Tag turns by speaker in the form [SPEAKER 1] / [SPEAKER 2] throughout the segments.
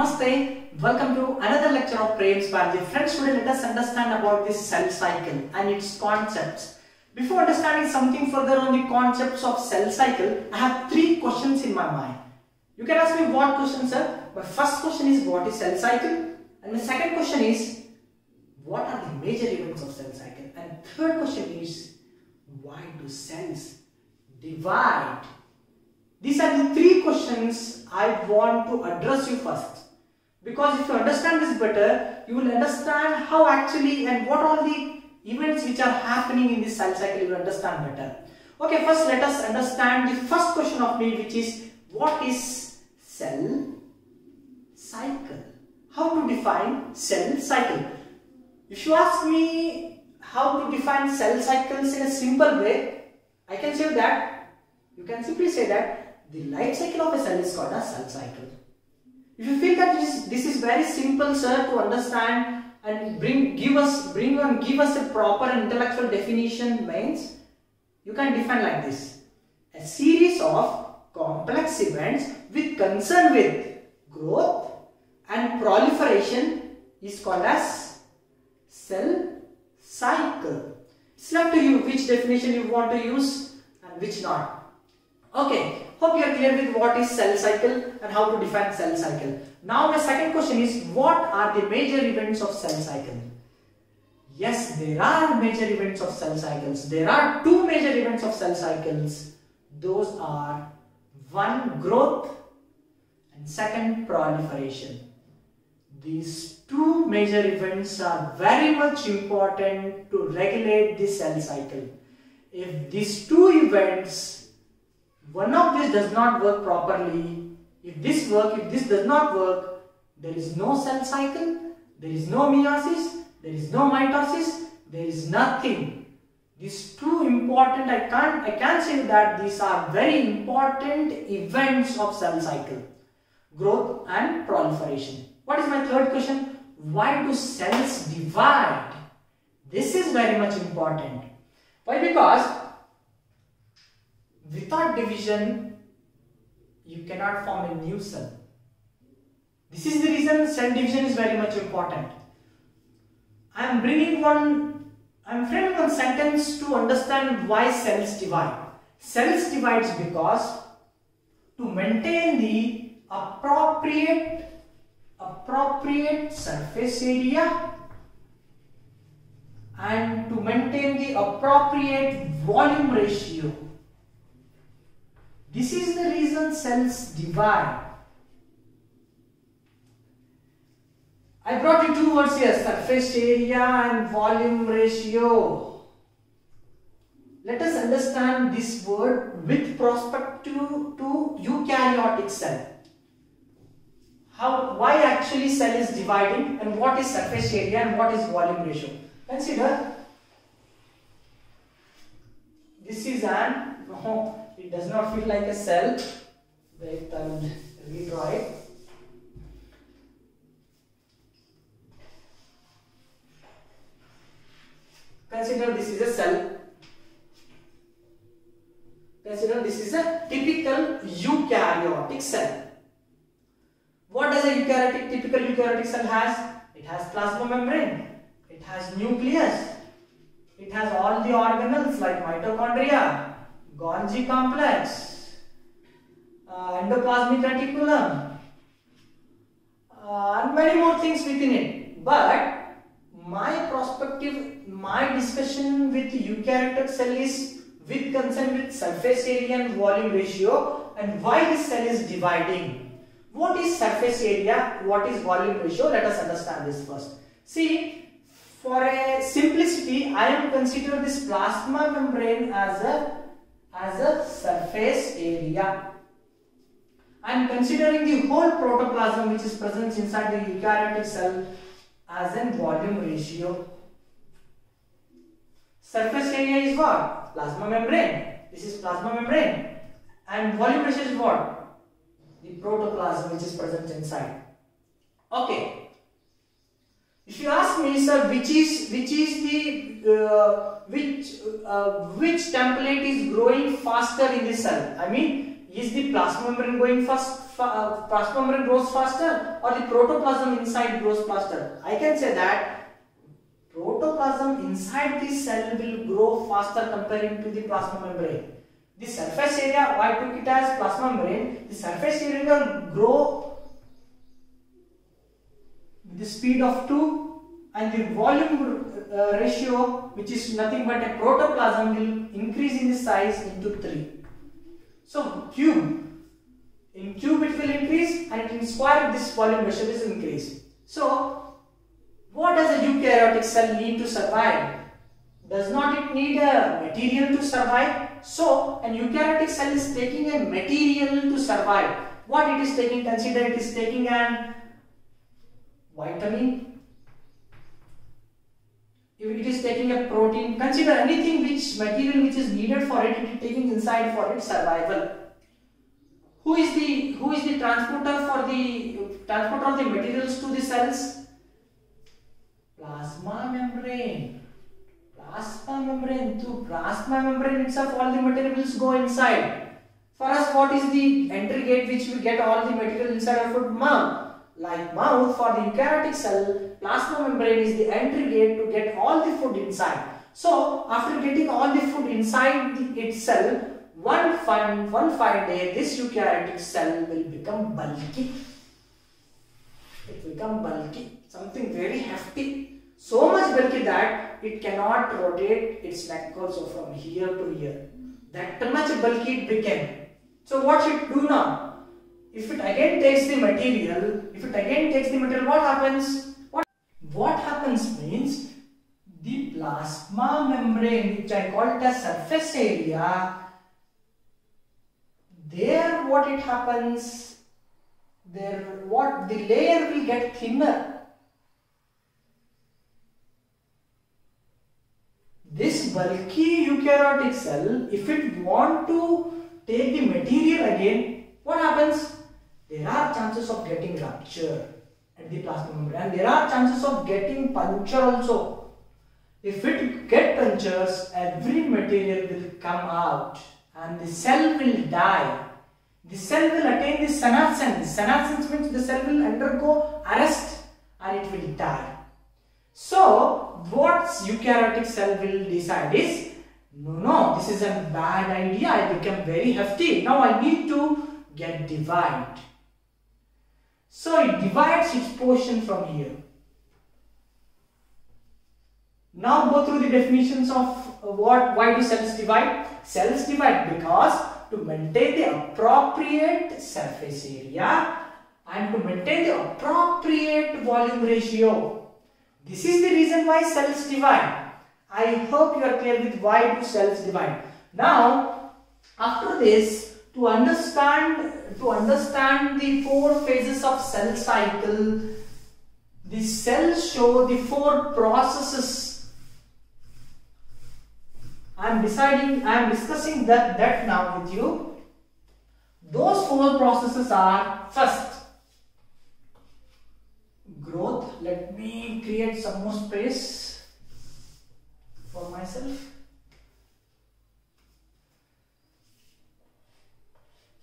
[SPEAKER 1] Namaste. Welcome to another lecture of Prem's Biology. Friends, today let us understand about this cell cycle and its concepts. Before understanding something further on the concepts of cell cycle, I have three questions in my mind. You can ask me what question, sir? My first question is what is cell cycle? And my second question is what are the major events of cell cycle? And third question is why do cells divide? These are the three questions I want to address you first. Because if you understand this better, you will understand how actually and what all the events which are happening in this cell cycle you will understand better. Okay, first let us understand the first question of me which is what is cell cycle? How to define cell cycle? If you ask me how to define cell cycles in a simple way, I can say that you can simply say that the life cycle of a cell is called a cell cycle. If you feel that this, this is very simple, sir, to understand and bring give us bring and give us a proper intellectual definition means you can define like this: a series of complex events with concern with growth and proliferation is called as cell cycle. It's up to you which definition you want to use and which not. Okay, hope you are clear with what is cell cycle and how to define cell cycle. Now my second question is what are the major events of cell cycle? Yes, there are major events of cell cycles. There are two major events of cell cycles. Those are one growth and second proliferation. These two major events are very much important to regulate the cell cycle. If these two events one of this does not work properly, if this work, if this does not work, there is no cell cycle, there is no meiosis, there is no mitosis, there is nothing. These two important, I can't, I can say that these are very important events of cell cycle. Growth and proliferation. What is my third question? Why do cells divide? This is very much important. Why? Because Without division, you cannot form a new cell. This is the reason cell division is very much important. I am bringing one, I am framing one sentence to understand why cells divide. Cells divides because to maintain the appropriate appropriate surface area and to maintain the appropriate volume ratio this is the reason cells divide. I brought you two words here, surface area and volume ratio. Let us understand this word with perspective to eukaryotic cell. How, why actually cell is dividing and what is surface area and what is volume ratio. Consider this is an it does not feel like a cell. Wait, I will redraw it. Consider this is a cell. Consider this is a typical eukaryotic cell. What does a eukaryotic, typical eukaryotic cell has? It has plasma membrane. It has nucleus. It has all the organelles like mitochondria, Golgi complex, uh, endoplasmic reticulum, uh, and many more things within it. But my perspective, my discussion with eukaryotic cell is with concern with surface area and volume ratio and why this cell is dividing. What is surface area? What is volume ratio? Let us understand this first. See, for a simplicity, I am consider this plasma membrane as a as a surface area. I am considering the whole protoplasm which is present inside the eukaryotic cell as a volume ratio. Surface area is what? Plasma membrane. This is plasma membrane. And volume ratio is what? The protoplasm which is present inside. Okay. If you ask me, sir, which is which is the uh, which uh, which template is growing faster in the cell? I mean, is the plasma membrane going fast uh, plasma membrane grows faster or the protoplasm inside grows faster? I can say that protoplasm inside the cell will grow faster comparing to the plasma membrane. The surface area, I took it as plasma membrane, the surface area will grow the speed of 2 and the volume uh, ratio which is nothing but a protoplasm will increase in the size into 3. So cube, in cube it will increase and in square this volume ratio is increased. So what does a eukaryotic cell need to survive? Does not it need a material to survive? So an eukaryotic cell is taking a material to survive. What it is taking? Consider it is taking an vitamin if it is taking a protein, consider anything which material which is needed for it, it is taking inside for its survival. Who is the who is the transporter for the transporter of the materials to the cells? Plasma membrane. Plasma membrane. To plasma membrane itself, all the materials go inside. For us, what is the entry gate which we get all the material inside our food? Mouth. Like mouth, for the eukaryotic cell, plasma membrane is the entry gate to get all the food inside. So, after getting all the food inside the, itself, one fine, one fine day, this eukaryotic cell will become bulky. It will become bulky, something very hefty. So much bulky that it cannot rotate its neck also from here to here. That much bulky it became. So what should do now? if it again takes the material, if it again takes the material, what happens? What, what happens means the plasma membrane, which I call it as surface area, there what it happens, there what the layer will get thinner. This bulky eukaryotic cell, if it want to take the material again, what happens? There are chances of getting rupture at the plasma membrane and there are chances of getting puncture also. If it get punctures, every material will come out and the cell will die. The cell will attain the senescence. Senescence means the cell will undergo arrest and it will die. So, what eukaryotic cell will decide is, no, no, this is a bad idea. I become very hefty. Now I need to get divided. So it divides its portion from here. Now go through the definitions of what why do cells divide? Cells divide because to maintain the appropriate surface area and to maintain the appropriate volume ratio. This is the reason why cells divide. I hope you are clear with why do cells divide. Now after this to understand to understand the four phases of cell cycle the cells show the four processes. I am deciding i am discussing that that now with you. Those four processes are first growth. Let me create some more space for myself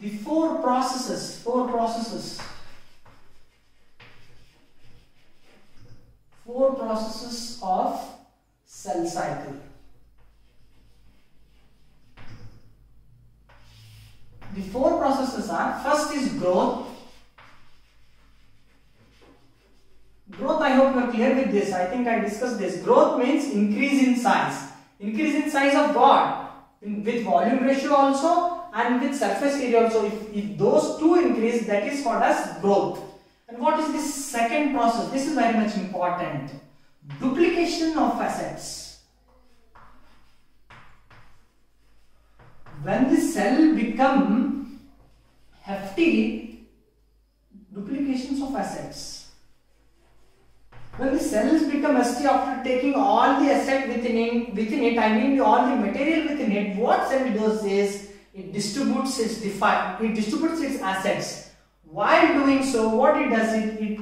[SPEAKER 1] the four processes, four processes, four processes of cell cycle. The four processes are, first is growth. Growth, I hope you are clear with this. I think I discussed this. Growth means increase in size. Increase in size of what? In, with volume ratio also and with surface area also if, if those two increase that is called as growth. And what is this second process? This is very much important. Duplication of assets. When the cell become hefty duplications of assets. When the cells become hefty after taking all the asset within it, within it I mean all the material within it what cell does is it distributes its define it distributes its assets. While doing so what it does it it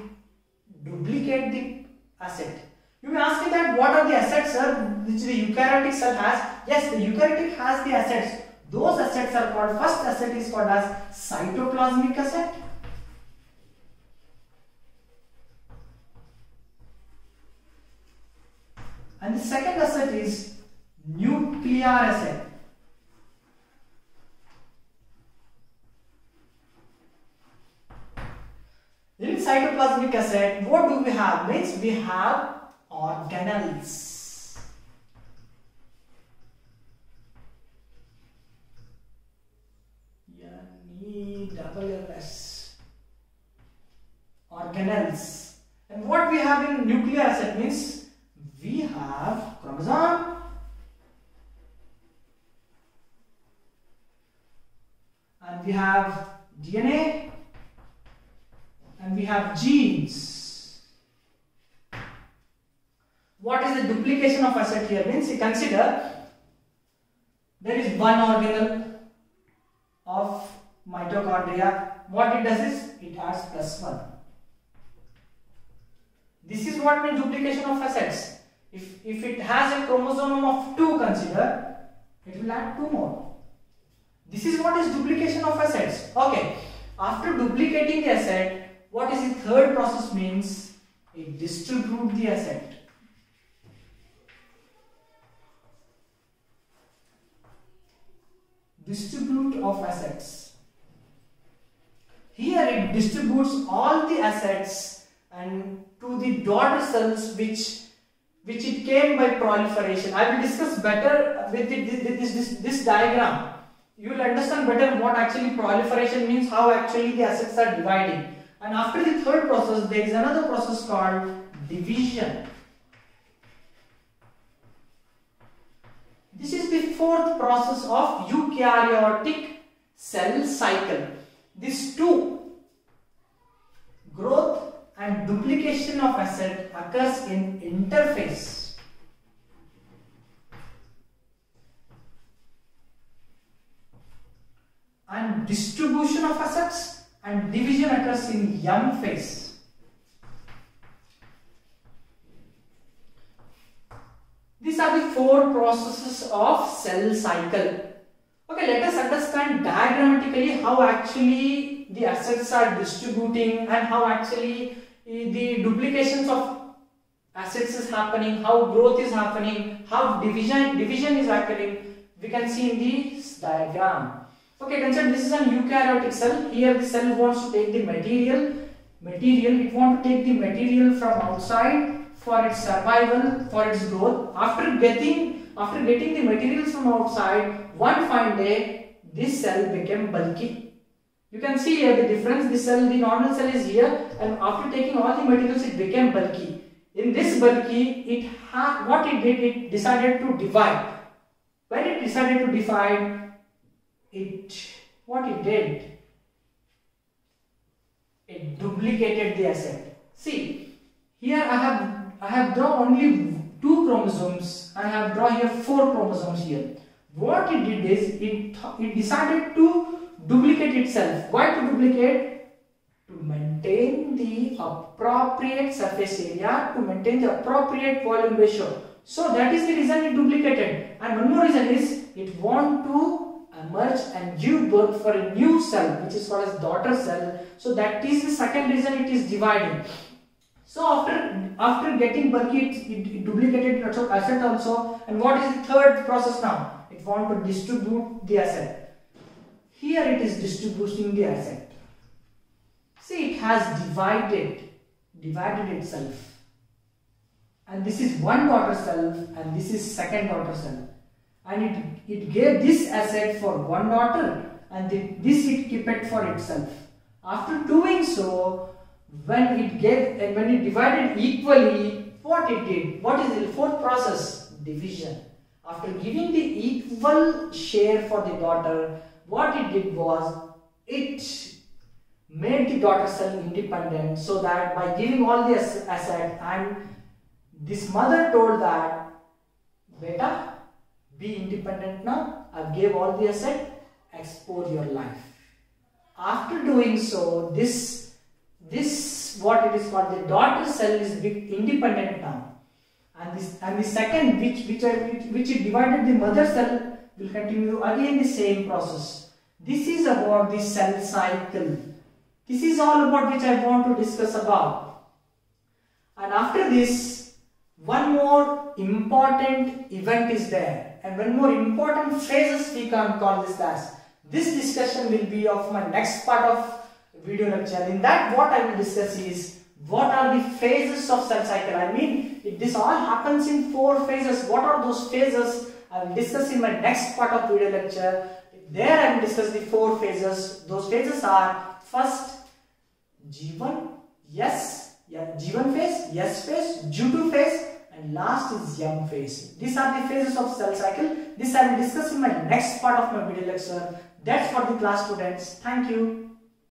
[SPEAKER 1] duplicate the asset. You may ask me that what are the assets sir which the eukaryotic cell has? Yes the eukaryotic has the assets. Those assets are called first asset is called as cytoplasmic asset And the second asset is nuclear asset. In cytoplasmic asset, what do we We have organelles. N-E-double-L-S. Organelles. And what we have in nuclear asset means we have chromosome and we have DNA and we have genes. What is the duplication of asset here means you consider there is one organelle of mitochondria. What it does is it adds plus one. This is what means duplication of assets. If, if it has a chromosome of 2 consider, it will add 2 more. This is what is duplication of assets. Okay, after duplicating the asset, what is the third process means? It distribute the asset. Distribute of assets. Here it distributes all the assets and to the daughter cells which which it came by proliferation. I will discuss better with this, this, this, this diagram. You will understand better what actually proliferation means, how actually the assets are dividing. And after the third process, there is another process called division. This is the fourth process of eukaryotic cell cycle. These two, growth and duplication of asset occurs in interphase. And distribution of assets and division occurs in M phase. These are the four processes of cell cycle. Okay, let us understand diagrammatically how actually the assets are distributing and how actually eh, the duplications of assets is happening, how growth is happening, how division division is happening. We can see in this diagram. Okay, consider this is an eukaryotic cell. Here the cell wants to take the material, material. It wants to take the material from outside for its survival, for its growth. After getting after getting the materials from outside, one fine day this cell became bulky you can see here the difference, the cell, the normal cell is here and after taking all the materials it became bulky. In this bulky, it had what it did, it decided to divide. When it decided to divide, it, what it did, it duplicated the asset. See, here I have, I have drawn only two chromosomes I have drawn here four chromosomes here. What it did is, it, it decided to duplicate itself. Why to duplicate? To maintain the appropriate surface area, to maintain the appropriate volume ratio. So that is the reason it duplicated. And one more reason is it want to emerge and give birth for a new cell which is called as daughter cell. So that is the second reason it is dividing. So after after getting bulky, it, it, duplicated asset also. And what is the third process now? It want to distribute the asset. Here it is distributing the asset. See, it has divided, divided itself. And this is one daughter cell and this is second daughter cell. And it, it gave this asset for one daughter and this it kept it for itself. After doing so, when it gave and when it divided equally, what it did? What is the fourth process? Division. After giving the equal share for the daughter, what it did was it made the daughter cell independent so that by giving all the asset and this mother told that beta be independent now I gave all the asset explore your life after doing so this this what it is called the daughter cell is independent now and this and the second which which which, which it divided the mother cell will continue again the same process. This is about the cell cycle. This is all about which I want to discuss about. And after this, one more important event is there and one more important phases we can call this as. This discussion will be of my next part of video lecture. In that what I will discuss is what are the phases of cell cycle. I mean if this all happens in four phases, what are those phases? I will discuss in my next part of video lecture. There I will discuss the four phases. Those phases are first G1, yes, yeah, G1 phase, S phase, G2 phase and last is M phase. These are the phases of cell cycle. This I will discuss in my next part of my video lecture. That's for the class students. Thank you.